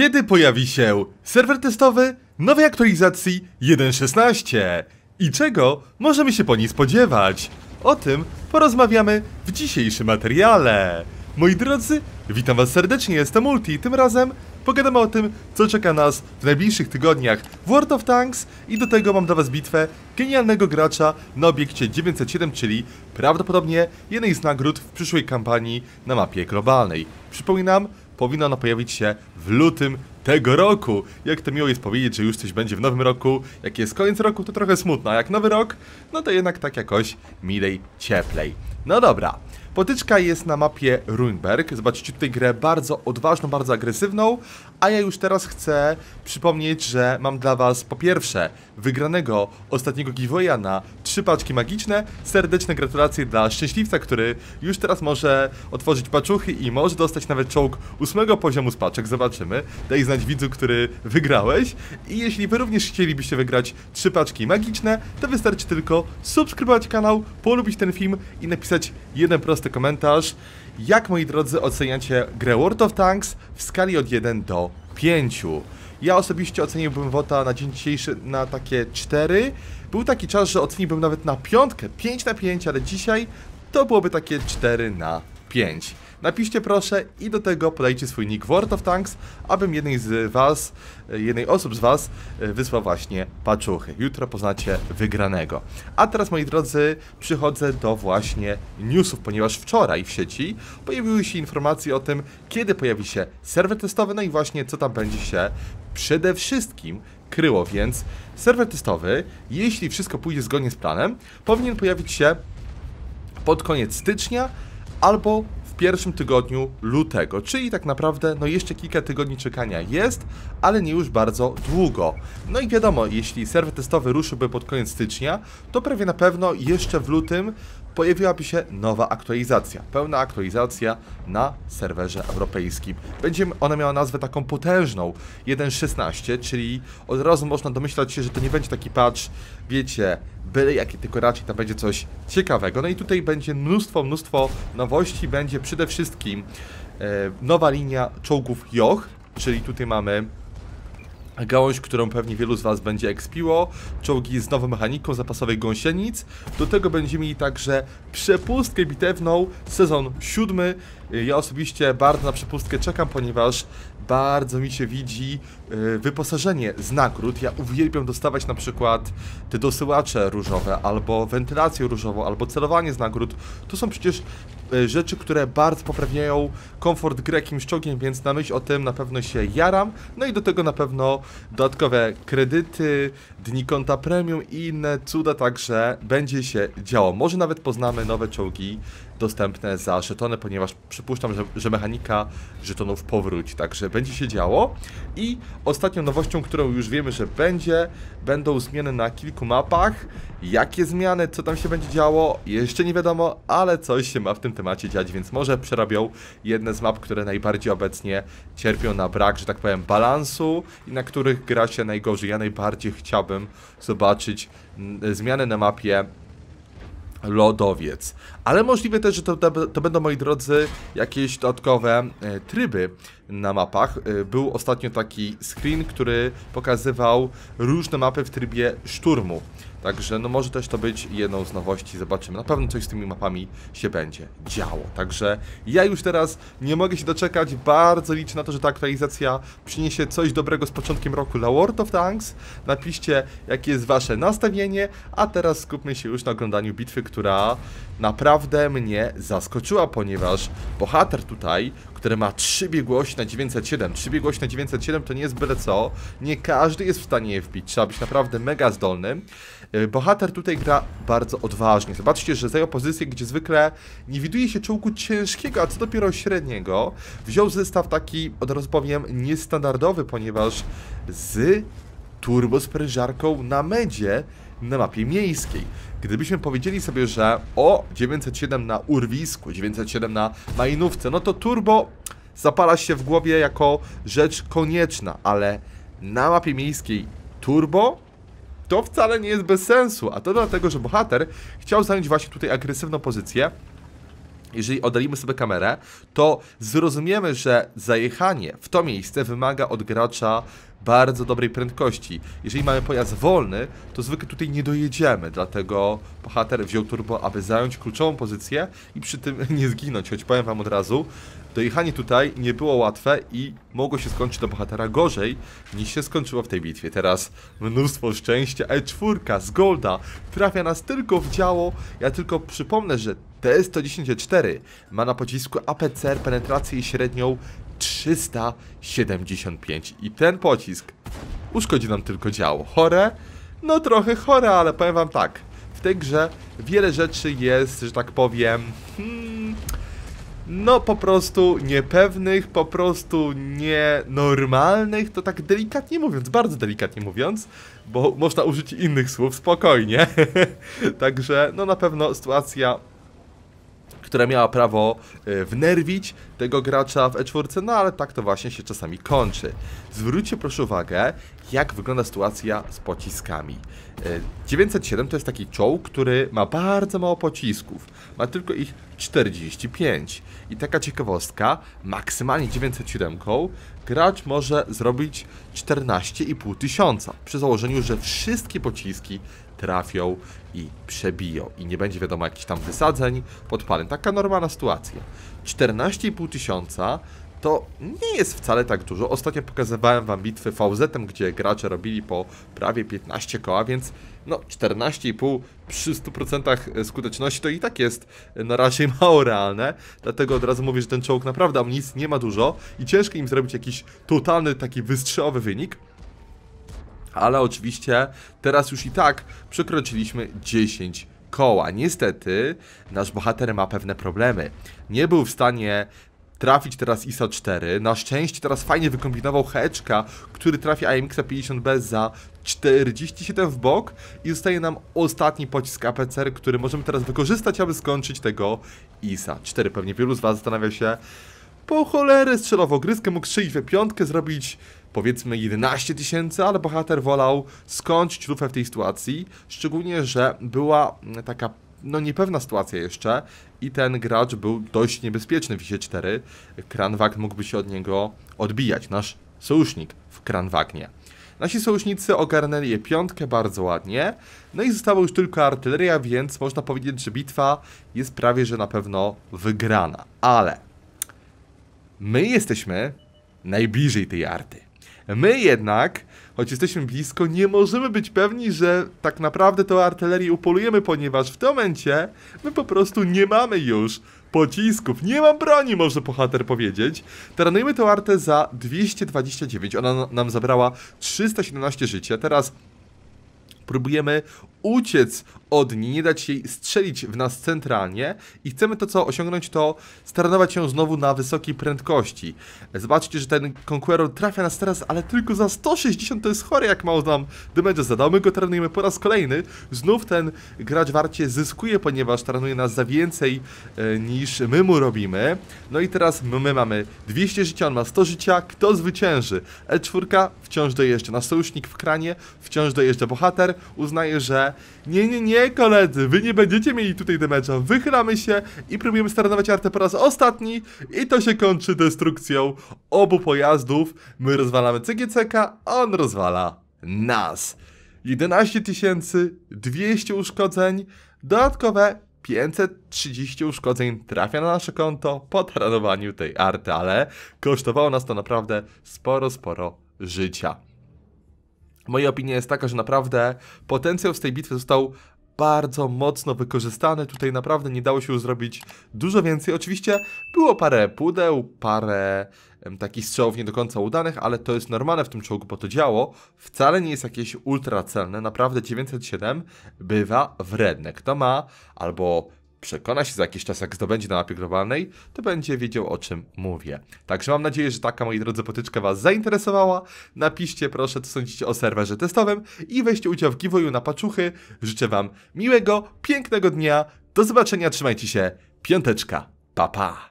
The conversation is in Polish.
Kiedy pojawi się serwer testowy nowej aktualizacji 1.16 i czego możemy się po niej spodziewać? O tym porozmawiamy w dzisiejszym materiale. Moi drodzy, witam was serdecznie, jestem Multi. Tym razem pogadamy o tym, co czeka nas w najbliższych tygodniach w World of Tanks i do tego mam dla was bitwę genialnego gracza na obiekcie 907, czyli prawdopodobnie jednej z nagród w przyszłej kampanii na mapie globalnej. Przypominam, powinna ona pojawić się w lutym tego roku. Jak to miło jest powiedzieć, że już coś będzie w nowym roku. Jak jest koniec roku, to trochę smutno, a jak nowy rok, no to jednak tak jakoś milej, cieplej. No dobra. Potyczka jest na mapie Ruinberg. Zobaczycie tutaj grę bardzo odważną, bardzo agresywną, a ja już teraz chcę przypomnieć, że mam dla Was po pierwsze wygranego ostatniego giveawaya na trzy paczki magiczne. Serdeczne gratulacje dla szczęśliwca, który już teraz może otworzyć paczuchy i może dostać nawet czołg ósmego poziomu z paczek. Zobaczymy. Daj znać widzu, który wygrałeś. I jeśli Wy również chcielibyście wygrać trzy paczki magiczne, to wystarczy tylko subskrybować kanał, polubić ten film i napisać jeden prosty komentarz. Jak, moi drodzy, oceniacie grę World of Tanks w skali od 1 do 5? Ja osobiście oceniłbym WOTA na dzień dzisiejszy na takie 4. Był taki czas, że oceniłbym nawet na piątkę, 5 na 5, ale dzisiaj to byłoby takie 4 na 5. Napiszcie proszę i do tego podajcie swój nick World of Tanks, abym jednej z was, jednej osób z was wysłał właśnie paczuchy. Jutro poznacie wygranego. A teraz moi drodzy, przychodzę do właśnie newsów, ponieważ wczoraj w sieci pojawiły się informacje o tym, kiedy pojawi się serwer testowy, no i właśnie co tam będzie się przede wszystkim kryło, więc serwer testowy, jeśli wszystko pójdzie zgodnie z planem, powinien pojawić się pod koniec stycznia albo pierwszym tygodniu lutego, czyli tak naprawdę no jeszcze kilka tygodni czekania jest, ale nie już bardzo długo. No i wiadomo, jeśli serwer testowy ruszyłby pod koniec stycznia, to prawie na pewno jeszcze w lutym pojawiłaby się nowa aktualizacja, pełna aktualizacja na serwerze europejskim. Będzie ona miała nazwę taką potężną 1.16, czyli od razu można domyślać się, że to nie będzie taki patch, wiecie, byle jaki, tylko raczej tam będzie coś ciekawego. No i tutaj będzie mnóstwo, mnóstwo nowości, będzie przede wszystkim e, nowa linia czołgów JOCH, czyli tutaj mamy gałąź, którą pewnie wielu z Was będzie ekspiło, czołgi z nową mechaniką zapasowej gąsienic. Do tego będziemy mieli także przepustkę bitewną, sezon siódmy. Ja osobiście bardzo na przepustkę czekam, ponieważ bardzo mi się widzi yy, wyposażenie z nagród. Ja uwielbiam dostawać na przykład te dosyłacze różowe, albo wentylację różową, albo celowanie z nagród. To są przecież yy, rzeczy, które bardzo poprawiają komfort gry jakimś czołgiem, więc na myśl o tym na pewno się jaram. No i do tego na pewno dodatkowe kredyty, dni konta premium i inne cuda, także będzie się działo. Może nawet poznamy nowe czołgi dostępne za żetony, ponieważ przypuszczam, że, że mechanika żetonów powróci, także będzie się działo. I ostatnią nowością, którą już wiemy, że będzie, będą zmiany na kilku mapach. Jakie zmiany, co tam się będzie działo, jeszcze nie wiadomo, ale coś się ma w tym temacie dziać, więc może przerobią jedne z map, które najbardziej obecnie cierpią na brak, że tak powiem, balansu i na których gra się najgorzej. Ja najbardziej chciałbym zobaczyć zmiany na mapie lodowiec. Ale możliwe też, że to, to, będą, moi drodzy, jakieś dodatkowe e, tryby na mapach. E, był ostatnio taki screen, który pokazywał różne mapy w trybie szturmu. Także no może też to być jedną z nowości, zobaczymy. Na pewno coś z tymi mapami się będzie działo. Także ja już teraz nie mogę się doczekać, bardzo liczę na to, że ta aktualizacja przyniesie coś dobrego z początkiem roku dla World of Tanks. Napiszcie jakie jest wasze nastawienie, a teraz skupmy się już na oglądaniu bitwy, która naprawdę mnie zaskoczyła, ponieważ bohater tutaj, który ma 3 biegłości na 907, 3 biegłości na 907 to nie jest byle co, nie każdy jest w stanie je wbić, trzeba być naprawdę mega zdolnym. E, bohater tutaj gra bardzo odważnie. Zobaczcie, że zajął pozycję, gdzie zwykle nie widuje się czołgu ciężkiego, a co dopiero średniego. Wziął zestaw taki, od razu powiem, niestandardowy, ponieważ z turbosprężarką na medzie na mapie miejskiej. Gdybyśmy powiedzieli sobie, że o 907 na urwisku, 907 na majnówce, no to turbo zapala się w głowie jako rzecz konieczna, ale na mapie miejskiej turbo to wcale nie jest bez sensu, a to dlatego, że bohater chciał zająć właśnie tutaj agresywną pozycję, jeżeli oddalimy sobie kamerę, to zrozumiemy, że zajechanie w to miejsce wymaga od gracza bardzo dobrej prędkości. Jeżeli mamy pojazd wolny, to zwykle tutaj nie dojedziemy, dlatego bohater wziął turbo, aby zająć kluczową pozycję i przy tym nie zginąć, choć powiem wam od razu, dojechanie tutaj nie było łatwe i mogło się skończyć do bohatera gorzej niż się skończyło w tej bitwie. Teraz mnóstwo szczęścia, E4 z Golda trafia nas tylko w działo. Ja tylko przypomnę, że TS-110-4 ma na pocisku APCR penetrację średnią 375 i ten pocisk uszkodzi nam tylko działo. Chore? No trochę chore, ale powiem wam tak, w tej grze wiele rzeczy jest, że tak powiem, hmm, no po prostu niepewnych, po prostu nienormalnych, to tak delikatnie mówiąc, bardzo delikatnie mówiąc, bo można użyć innych słów spokojnie. Także no na pewno sytuacja która miała prawo y, wnerwić tego gracza w E4, no ale tak to właśnie się czasami kończy. Zwróćcie proszę uwagę, jak wygląda sytuacja z pociskami. 907 to jest taki czołg, który ma bardzo mało pocisków. Ma tylko ich 45. I taka ciekawostka, maksymalnie 907 gracz może zrobić 14,5 tysiąca. Przy założeniu, że wszystkie pociski trafią i przebiją. I nie będzie wiadomo jakichś tam wysadzeń, podpaleń. Taka normalna sytuacja. 14,5 tysiąca to nie jest wcale tak dużo. Ostatnio pokazywałem wam bitwy VZ, gdzie gracze robili po prawie 15 koła, więc no 14,5 przy 100% skuteczności to i tak jest no raczej mało realne. Dlatego od razu mówię, że ten czołg naprawdę amunicji nie ma dużo i ciężko im zrobić jakiś totalny taki wystrzałowy wynik. Ale oczywiście teraz już i tak przekroczyliśmy 10 koła. Niestety nasz bohater ma pewne problemy. Nie był w stanie trafić teraz ISA 4. Na szczęście teraz fajnie wykombinował Heczka, który trafi AMX 50B za 47 w bok i zostaje nam ostatni pocisk APCR, który możemy teraz wykorzystać, aby skończyć tego ISA 4. Pewnie wielu z Was zastanawia się, po cholery strzelał w ogryskę, mógł strzelić we piątkę, zrobić powiedzmy 11 tysięcy, ale bohater wolał skończyć lufę w tej sytuacji, szczególnie, że była taka no niepewna sytuacja jeszcze i ten gracz był dość niebezpieczny w ISie 4. Kranwag mógłby się od niego odbijać, nasz sojusznik w Kranwagnie. Nasi sojusznicy ogarnęli je piątkę bardzo ładnie, no i została już tylko artyleria, więc można powiedzieć, że bitwa jest prawie że na pewno wygrana. Ale my jesteśmy najbliżej tej arty. My jednak, choć jesteśmy blisko, nie możemy być pewni, że tak naprawdę tę artylerię upolujemy, ponieważ w tym momencie my po prostu nie mamy już pocisków. Nie mam broni, może bohater powiedzieć. Taranujemy tę artę za 229. Ona nam zabrała 317 życia. Teraz próbujemy uciec od niej, nie dać jej strzelić w nas centralnie i chcemy to co osiągnąć to staranować się znowu na wysokiej prędkości. Zobaczcie, że ten Conqueror trafia nas teraz, ale tylko za 160 to jest chory jak mało nam damage zadał. My go taranujemy po raz kolejny. Znów ten gracz warcie zyskuje, ponieważ taranuje nas za więcej e, niż my mu robimy. No i teraz my, my mamy 200 życia, on ma 100 życia. Kto zwycięży? L4 wciąż dojeżdża. Nasz sojusznik w kranie wciąż dojeżdża. Bohater uznaje, że nie, nie, nie, koledzy, wy nie będziecie mieli tutaj damage'a. Wychylamy się i próbujemy staranować artę po raz ostatni i to się kończy destrukcją obu pojazdów. My rozwalamy CGCK, a on rozwala nas. 11 200 uszkodzeń, dodatkowe 530 uszkodzeń trafia na nasze konto po taranowaniu tej arty, ale kosztowało nas to naprawdę sporo, sporo życia. Moja opinia jest taka, że naprawdę potencjał z tej bitwy został bardzo mocno wykorzystany. Tutaj naprawdę nie dało się zrobić dużo więcej. Oczywiście było parę pudeł, parę takich strzałów nie do końca udanych, ale to jest normalne w tym czołgu, bo to działo. Wcale nie jest jakieś ultra celne. Naprawdę 907 bywa wredne. Kto ma albo przekona się za jakiś czas, jak zdobędzie na mapie globalnej, to będzie wiedział o czym mówię. Także mam nadzieję, że taka, moi drodzy, potyczka Was zainteresowała. Napiszcie proszę, co sądzicie o serwerze testowym i weźcie udział w giveawayu na paczuchy. Życzę Wam miłego, pięknego dnia. Do zobaczenia, trzymajcie się. Piąteczka. Pa, pa.